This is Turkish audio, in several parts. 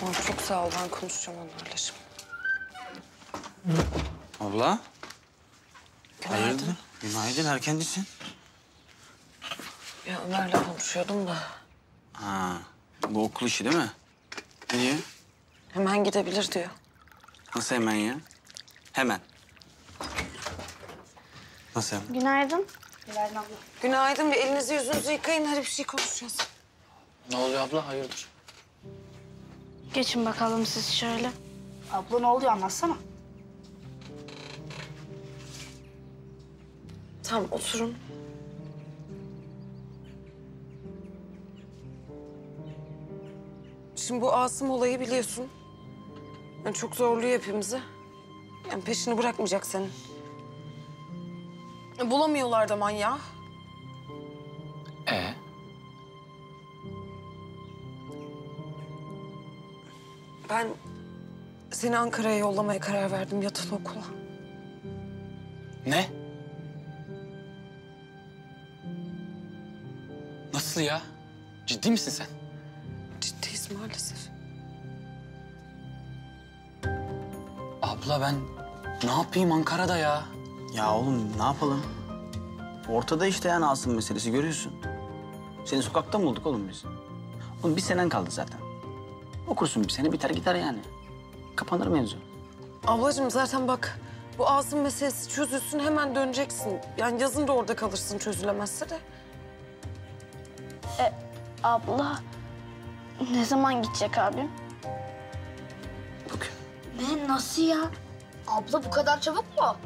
Tamam çok sağ ol ben konuşacağım onlarla şimdi. Abla. Günaydın. Hayırdır? Günaydın erkencisin. Ya Ömer'le konuşuyordum da Ha, bu okul işi değil mi? Niye? hemen gidebilir diyor. Nasıl hemen ya? Hemen. Nasıl hemen? Günaydın. Günaydın bir elinizi yüzünüzü yıkayın hadi bir şey konuşacağız. Ne oluyor abla? Hayırdır? Geçin bakalım siz şöyle. Abla ne oluyor anlatsana. Tamam oturun. Şimdi bu Asım olayı biliyorsun. Yani çok zorluyor hepimizi. Yani peşini bırakmayacak senin. E, Bulamıyorlar da manyağı. Ben seni Ankara'ya yollamaya karar verdim yatılı okula. Ne? Nasıl ya? Ciddi misin sen? Ciddiyiz maalesef. Abla ben ne yapayım Ankara'da ya? Ya oğlum ne yapalım? Ortada işte yani Asım meselesi görüyorsun. Seni sokakta mı bulduk oğlum biz? Oğlum bir senen kaldı zaten. Okursun bir sene biter gider yani. Kapanır mevzu. Ablacığım zaten bak bu Asım meselesi çözülsün hemen döneceksin. Yani yazın da orada kalırsın çözülemezse de. Abla, ne zaman gidecek abim? Bugün. Ne nasıl ya? Abla bu kadar çabuk mu?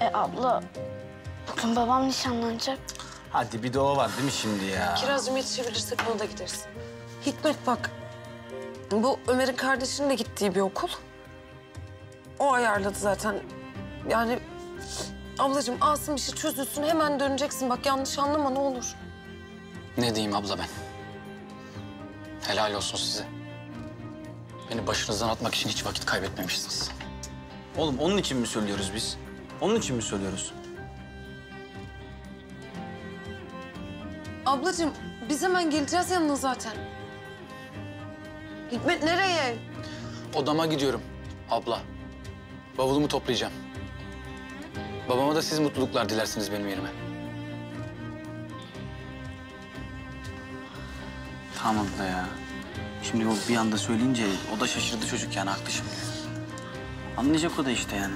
E abla, bugün babam nişanlanacak. Hadi bir de o var değil mi şimdi ya? Kirazcığım yetişebilirsek ona da gideriz. Hikmet bak bu Ömer'in kardeşinin de gittiği bir okul. O ayarladı zaten. Yani ablacığım Asım işi çözülsün hemen döneceksin. Bak yanlış anlama ne olur. Ne diyeyim abla ben? Helal olsun size. Beni başınızdan atmak için hiç vakit kaybetmemişsiniz. Oğlum onun için mi söylüyoruz biz? Onun için mi söylüyoruz? Ablacığım biz hemen geleceğiz yanına zaten. Hikmet nereye? Odama gidiyorum abla. Bavulumu toplayacağım. Babama da siz mutluluklar dilersiniz benim yerime. Tamam da ya. Şimdi o bir anda söyleyince o da şaşırdı çocuk yani haklı şimdi. Anlayacak o da işte yani.